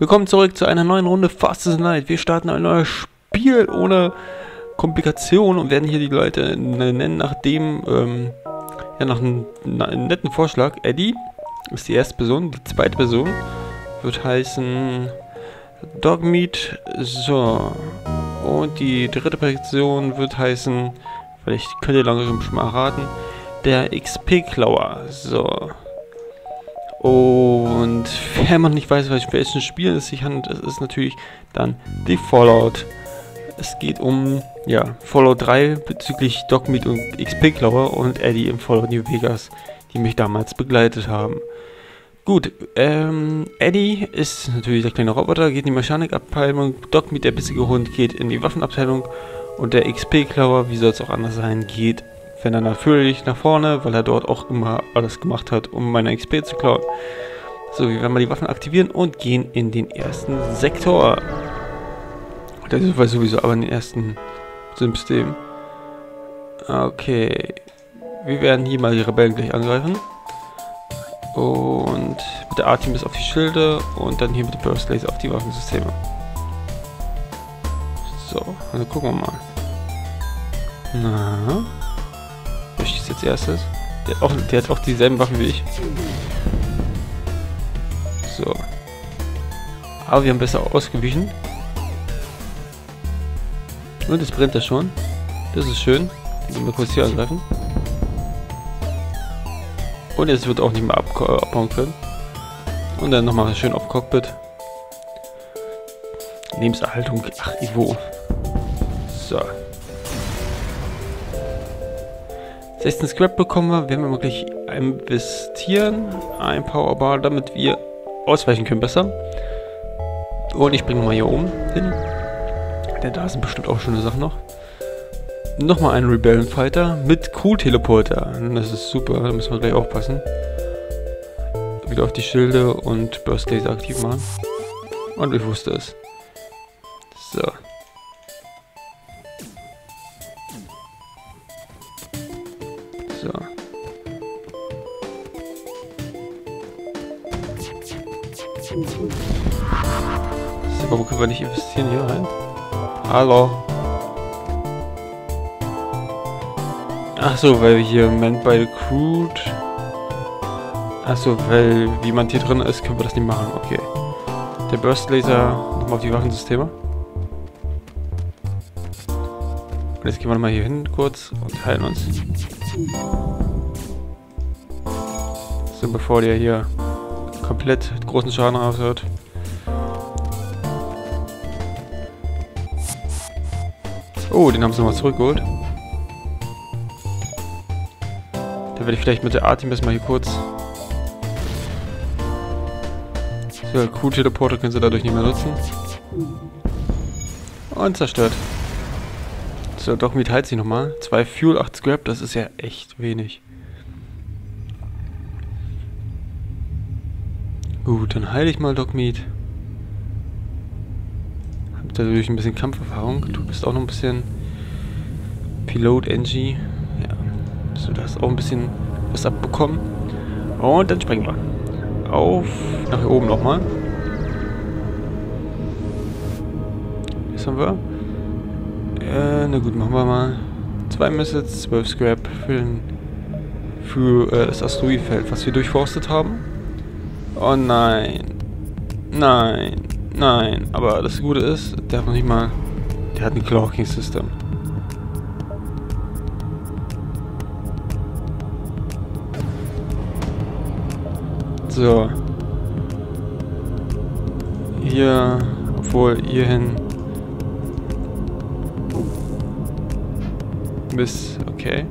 Willkommen zurück zu einer neuen Runde Fastest Night. Wir starten ein neues Spiel ohne Komplikationen und werden hier die Leute nennen nach dem, ähm, ja, nach einem netten Vorschlag. Eddie ist die erste Person. Die zweite Person wird heißen Dogmeat. So. Und die dritte Person wird heißen, vielleicht könnt ihr langsam schon mal raten, der XP-Klauer. So. Und wenn man nicht weiß, welches Spiel es sich handelt, ist natürlich dann die Fallout. Es geht um ja, Fallout 3 bezüglich Dogmeat und XP-Klauer und Eddie im Fallout New Vegas, die mich damals begleitet haben. Gut, ähm, Eddie ist natürlich der kleine Roboter, geht in die Mechanikabteilung, Dogmeat, der bissige Hund, geht in die Waffenabteilung und der XP-Klauer, wie soll es auch anders sein, geht wenn er natürlich nach vorne, weil er dort auch immer alles gemacht hat, um meine XP zu klauen. So, wir werden mal die Waffen aktivieren und gehen in den ersten Sektor. Das ist sowieso aber in den ersten System. Okay. Wir werden hier mal die Rebellen gleich angreifen. Und mit der Artemis auf die Schilde und dann hier mit der Burst Laser auf die Waffensysteme. So, also gucken wir mal. Na jetzt erstes. Der hat, auch, der hat auch dieselben Waffen wie ich. So. Aber wir haben besser ausgewichen. Und es brennt da schon. Das ist schön. Können wir kurz hier angreifen. Und jetzt wird auch nicht mehr abhauen können. Und dann nochmal schön auf Cockpit. Lebenserhaltung. Ach, Ivo. So. 16 Scrap bekommen wir, werden wir wirklich investieren. Ein Powerbar, damit wir ausweichen können besser. Und ich bringe mal hier oben hin. Denn da sind bestimmt auch schöne Sachen noch. Nochmal einen Rebellion Fighter mit Cool-Teleporter. Das ist super, da müssen wir gleich aufpassen. Wieder auf die Schilde und Burst Laser aktiv machen. Und ich wusste es. So. Wir nicht investieren hier rein? Hallo. Ach so, weil wir hier meant by the crude. Ach so, weil jemand hier drin ist, können wir das nicht machen. Okay. Der Burst Laser nochmal auf die Waffensysteme. Und jetzt gehen wir nochmal hier hin kurz und heilen uns. So, bevor der hier komplett großen Schaden raus Oh, den haben sie nochmal zurückgeholt. Da werde ich vielleicht mit der Artemis mal hier kurz... So, Crew-Teleporter können sie dadurch nicht mehr nutzen. Und zerstört. So, doch mit heilt sich nochmal. 2 Fuel, 8 Scrap, das ist ja echt wenig. Gut, dann heile ich mal Dogmeat dadurch ein bisschen Kampferfahrung. Du bist auch noch ein bisschen Pilot Engie. Ja. So, da hast auch ein bisschen was abbekommen. Und dann springen wir. Auf nach hier oben nochmal. Was haben wir? Äh, na gut, machen wir mal. Zwei Missiles, zwölf Scrap für, den, für äh, das Asteroidfeld, was wir durchforstet haben. Oh nein. Nein. Nein, aber das Gute ist, der hat noch nicht mal... Der hat ein Clocking System. So. Hier, obwohl hierhin. Bis, okay.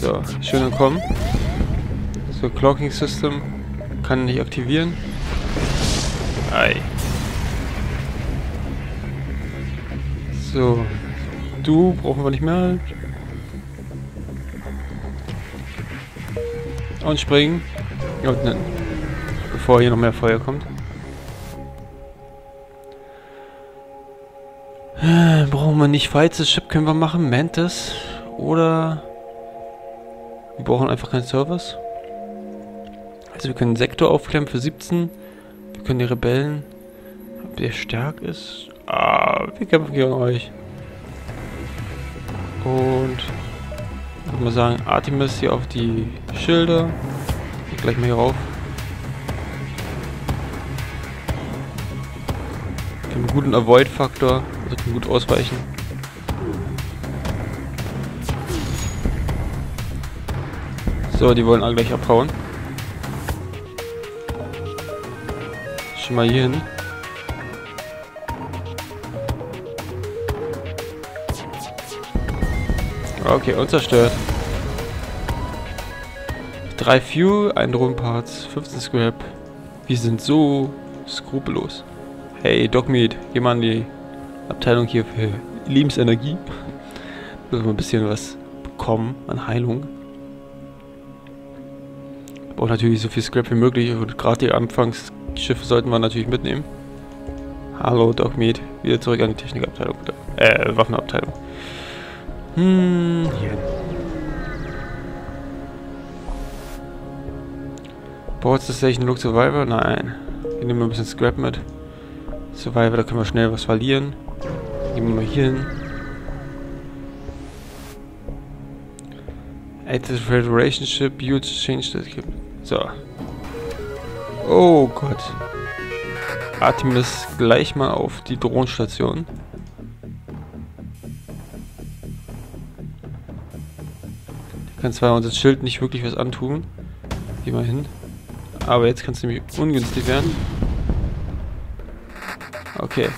So, schön kommen. So, Clocking System kann nicht aktivieren. Ei. So. Du brauchen wir nicht mehr. Und springen. Und dann, bevor hier noch mehr Feuer kommt. Brauchen wir nicht Fights, das Chip können wir machen. Mantis. Oder Wir brauchen einfach keinen Service. Also wir können Sektor aufklemmen für 17. Wir können die Rebellen. Ob der stark ist? Ah, wir kämpfen gegen euch. Und ich würde mal sagen, Artemis hier auf die Schilder. Ich gleich mal hier rauf. Wir haben einen guten Avoid-Faktor, also können gut ausweichen. So, die wollen alle gleich abhauen. Schon mal hier hin. Okay, und zerstört. 3 Fuel, 1 Drohnenparts, 15 Scrap. Wir sind so skrupellos. Hey, Dogmeat, geh mal an die Abteilung hier für Lebensenergie. Müssen wir ein bisschen was bekommen an Heilung. Braucht natürlich so viel Scrap wie möglich und gerade die Anfangsschiffe sollten wir natürlich mitnehmen. Hallo Dogmeat, wieder zurück an die Technikabteilung. Äh, Waffenabteilung. Hm, hier. Boards Station Look Survivor? Nein. Wir nehmen ein bisschen Scrap mit. Survivor, da können wir schnell was verlieren. Gehen wir mal hier hin. Active Federation Ship, huge change So. Oh Gott. Artemis gleich mal auf die Drohenstation. kann zwar unser Schild nicht wirklich was antun. Geh mal hin. Aber jetzt kann es nämlich ungünstig werden. Okay.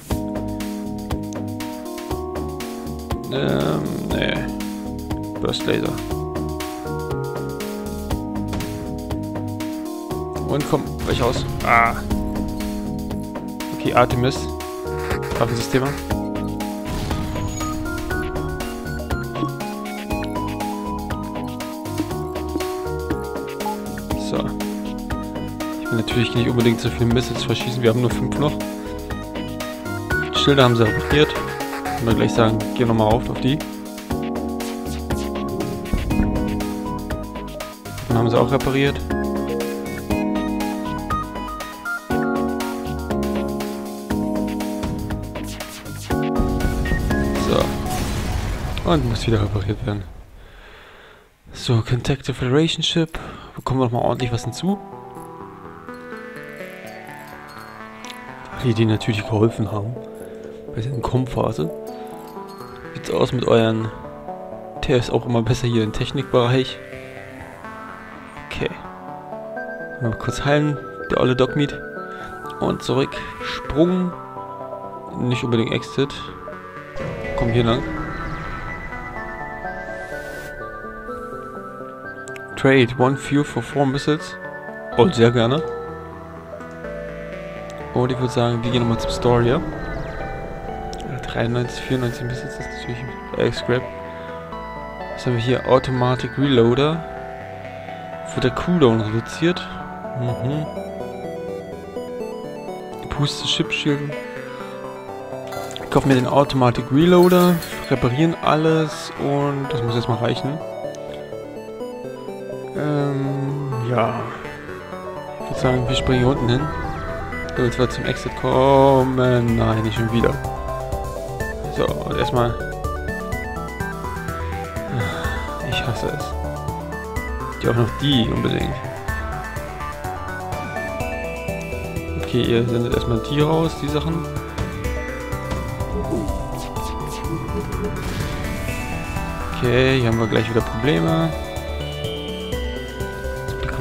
Ähm, nee. Burst Laser. Und komm, weich aus. Ah. Okay, Artemis. Waffensysteme. natürlich nicht unbedingt so viele Missiles verschießen. Wir haben nur fünf noch. Die Schilder haben sie repariert. Können wir gleich sagen, geh nochmal rauf auf die. Dann haben sie auch repariert. Und muss wieder repariert werden. So, Contact the Federation. Bekommen wir nochmal ordentlich was hinzu. die dir natürlich geholfen haben bei der Entkommphase. Sieht's aus mit euren... Der ist auch immer besser hier im Technikbereich. Okay. Mal kurz heilen, der olle Dogmeat. Und zurück. Sprung. Nicht unbedingt Exit. Komm hier lang. Trade. One fuel for four missiles. Oh, sehr gerne. Und ich würde sagen, wir gehen nochmal zum Store hier. 93, 94 bis jetzt ist natürlich äh, Scrap. Was haben wir hier? Automatic Reloader. Wird der Cooldown reduziert. Mhm. Puste Ship Shield. Kaufen wir den Automatic Reloader. Reparieren alles und das muss jetzt mal reichen. Ähm, ja. Ich würde sagen, wir springen hier unten hin. Willst wir zum Exit kommen. Nein, nicht schon wieder. So, und erstmal. Ich hasse es. Die auch noch die unbedingt. Okay, ihr sendet erstmal die raus, die Sachen. Okay, hier haben wir gleich wieder Probleme.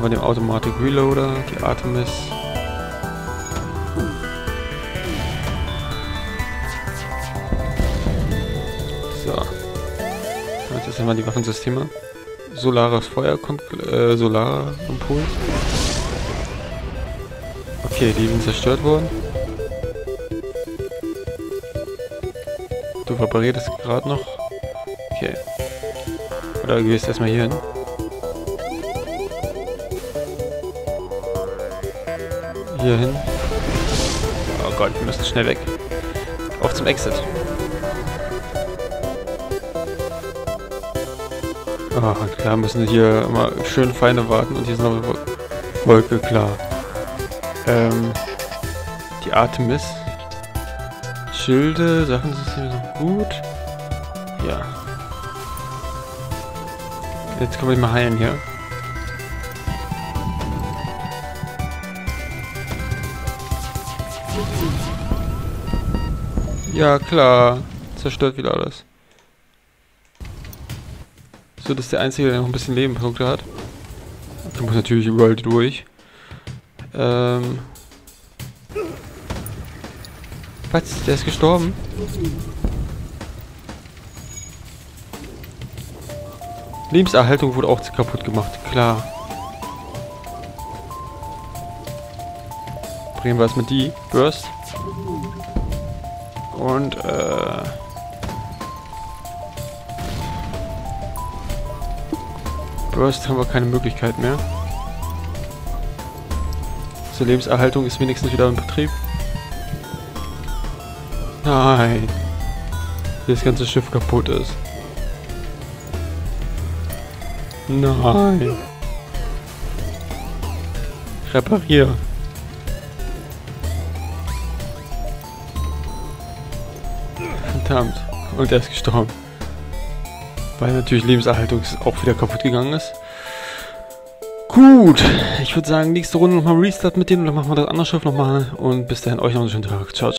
Wir den Automatic Reloader, die Artemis. haben wir die Waffensysteme. Solares Feuer, äh, Solar Impuls. Okay, die sind zerstört worden. Du reparierst gerade noch. Okay. Oder gehst erstmal hier hin. Hier hin. Oh Gott, wir müssen schnell weg. Auf zum Exit. Ah, klar, müssen hier immer schön Feinde warten und hier ist noch eine Wolke, klar. Ähm, die Artemis. Schilde, Sachen sind noch gut. Ja. Jetzt können wir mal heilen hier. Ja, klar. Zerstört wieder alles. So, das ist der Einzige, der noch ein bisschen Lebenpunkte hat. Der muss natürlich überall durch. Ähm. Was? Der ist gestorben? Lebenserhaltung wurde auch kaputt gemacht, klar. Bringen wir es mit die Burst. Und, äh... Burst haben wir keine Möglichkeit mehr. So, Lebenserhaltung ist wenigstens wieder in Betrieb. Nein. Das ganze Schiff kaputt ist. Nein. Reparier. Verdammt. Und er ist gestorben. Weil natürlich Lebenserhaltung auch wieder kaputt gegangen ist. Gut, ich würde sagen, nächste Runde nochmal Restart mit denen und dann machen wir das andere Schiff nochmal. Und bis dahin euch noch einen schönen Tag. Ciao, ciao.